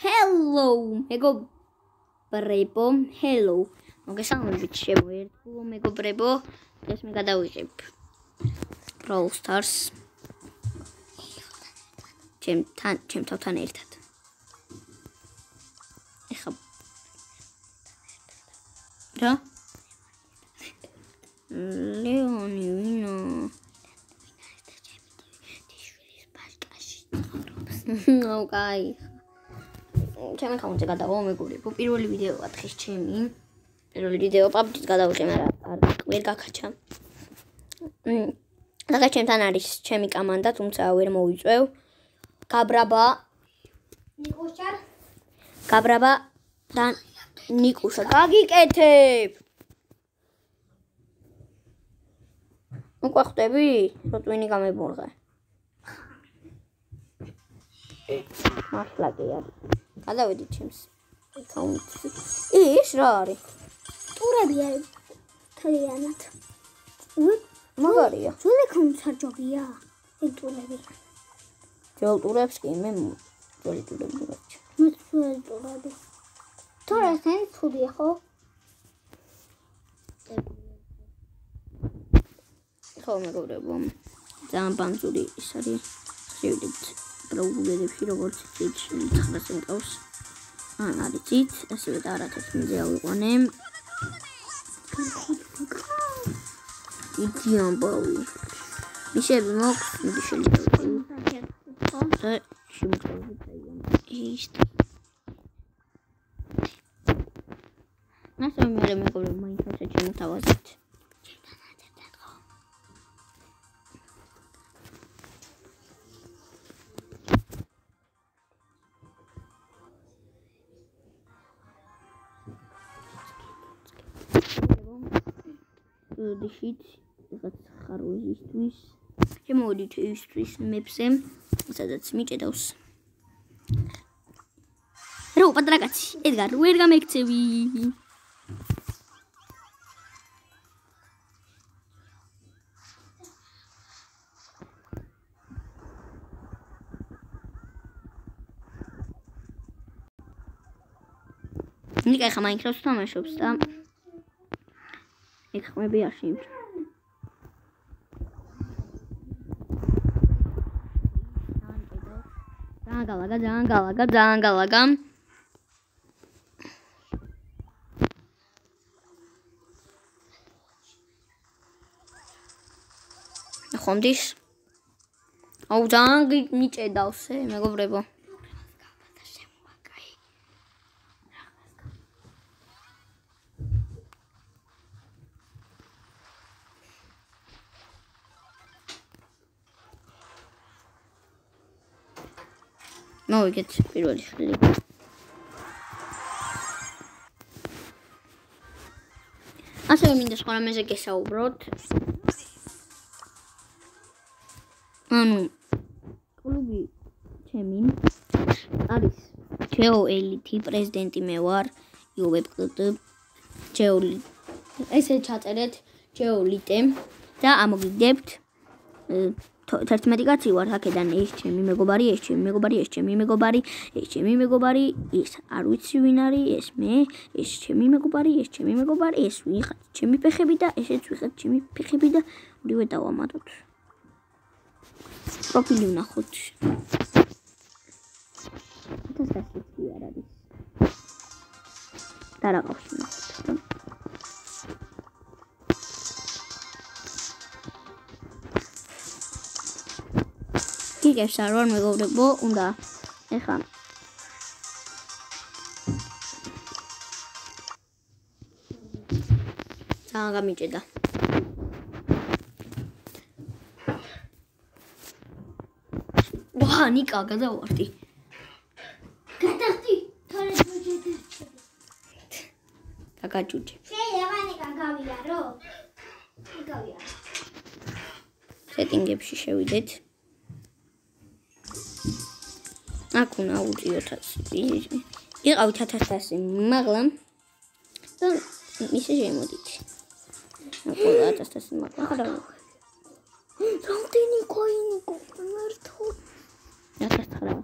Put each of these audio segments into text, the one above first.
Hello, მეგობრებო, hello. მოგესალმებით შემოერთულო მეგობრებო. დღეს მე გადავიღებ Brawl Stars. ჩემთან, ჩემთან ერთად. ეხა რა? ლეონი ვინო? ნუ კაი. ჩემი ხაუნზე გადავა მეგობრებო პირველი ვიდეოა დღეს ჩემი. პირველი ვიდეო პაბჯის გადავიღე მაგრამ არ ვერ გაკაჩა და ჩემთან არის ჩემი კომანდა თუმცა ვერ მოიწევ გაბრაბა ნიკუშა? გაბრაბა და ნიკუშა. გაგიკეთებ! უკვე ხვდები როტვინი გამებურღე მართლა კი არის გადავედი ჩემს აკაუნტში. ის რა არის? ტურებია თლიანად. მაგარია. ძველი კონსერჯობია. ეს ტურები. ძველ ტურებს კი მე ძველი ტურები ვაჩ. მე ძველი ტურები. თორე სენ ცუდია ხო? ხო მეგობრებო. ძალიან ბანძური ის არის. შევიდეთ პროგრამებში როგორც იცით 9 ცენტავს ან არიცით ასევე და არათებს მზე ავიყვანე იცი ამბავი მიშები მოკ მიდი შეიძლება და შემოგვიყვება ის ნასო მე მეგობრებო მაინკრაფტში შემოთავაზეთ დიშით რაღაც ხაროისთვის შემოვიდით ისთვის მეფსე სადაც მიჭედავს. რო პატრაკაცი ედგარ ვერ გამექცევი. ნიკა ხა მაინკრაფტს თამაშობს და ეხმები არ შეიმჩნევა. ძალიან გალაგა, ძალიან გალაგა, ძალიან გალაგა. ხონდის? აუ ძალიან მიჭედავს, მეგობრებო. მოვიგეთ პირველი ხილი. ასე მინდა სხვა რამეზე გესაუბროთ. ანუ კლუბი ჩემი არის ჯეო ელიტი პრეზიდენტი მე ვარ იუვებ ჯეო ესე ჩაწერეთ ჯეო ლიტე და ამოგიდებთ 11 კაცი ვარ აქედან ეს ჩემი მეგობარი ეს ჩემი მეგობარი ეს ჩემი მეგობარი ეს ჩემი მეგობარი ეს არ ვიცი ვინ არის ეს მე ეს ჩემი მეგობარი ეს ჩემი მეგობარი ეს ვიღაც ჩემი ფეხები და ესეც ვიღაც ჩემი ფეხები და ორივე დავამატოთ. პროფილი ვნახოთ. ეს დასწრები არ არის და რა ყავს გიგებს არ ვარ მეგობრებო, უნდა ეხა ძალიან გამიჭედა. ვაჰ, ნიკა, გადავარდი. გადახდი, თორე ჯუჯე. დაგაჯუჯე. შეიძლება ნიკა გავიარო? გავიარო. სეტინგებში შევიდეთ. აქ უნდა უწიოთ 1000. იყავით 1100 მაღლა და ისე შემოდით. აკოლა 1100 მაღლა ხარ არა? რამდენი კოინი გვერდო? 1900.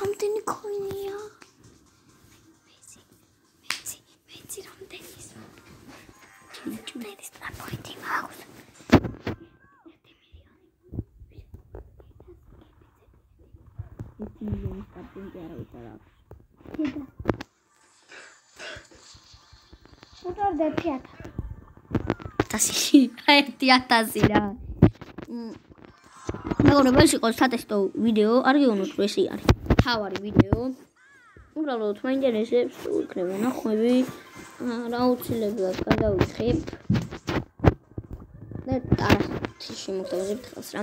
რამდენი კოინია? მეცი, მეცი, მეცი რამდენის? ჩიჩი. უტარდა 1000. თასი. აი 1000 რა. მ, მეგობრებო, ეს იყო სატესტო ვიდეო, არ გეუბნოთ რომ ეს არის თავარი ვიდეო. უბრალოდ მაინტერესებს თუ იქნება ნახვები. აა, რა აუცილებლად გადავიხებ. და ტარასში შემოგთავაზებთ ხელს რა.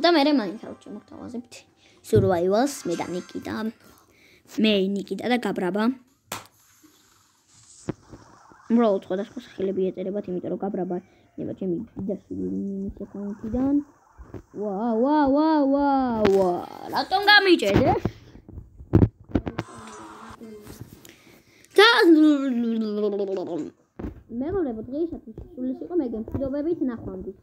და მე მაინც აუჩი შემოგთავაზებთ survivals მე და ნიკიტა. მე ნიკიტა და გაბრაბა. უბრალოდ სხვადასხვა სახელები ეწერებათ, იმიტომ რომ გაბრაბა იქნება ჩემი დიდასული მინის აკაუნტიდან. ვა ვა ვა ვა ვა რატომ გამიჭედე? და მეგობრებო დღეისათვის სულ ეს იყო მე გემშვიდობებით ნახვამდის.